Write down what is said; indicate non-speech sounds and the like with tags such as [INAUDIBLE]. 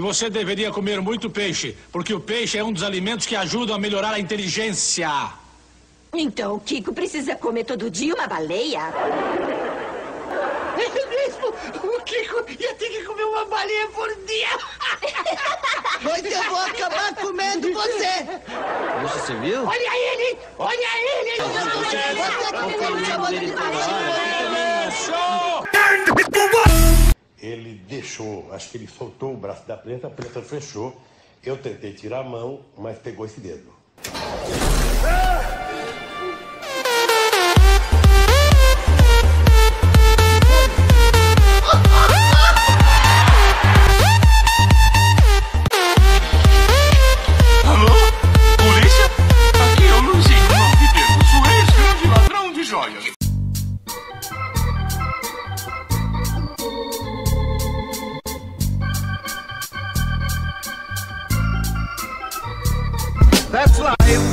E você deveria comer muito peixe, porque o peixe é um dos alimentos que ajudam a melhorar a inteligência. Então o Kiko precisa comer todo dia uma baleia? É mesmo? O Kiko ia ter que comer uma baleia por dia. [LAUGHS] Pois eu vou acabar comendo você! Você viu? Olha ele! Olha ele! Você chamou de Ele deixou, acho que ele soltou o braço da preta, a preta fechou. Eu tentei tirar a mão, mas pegou esse dedo. That's life.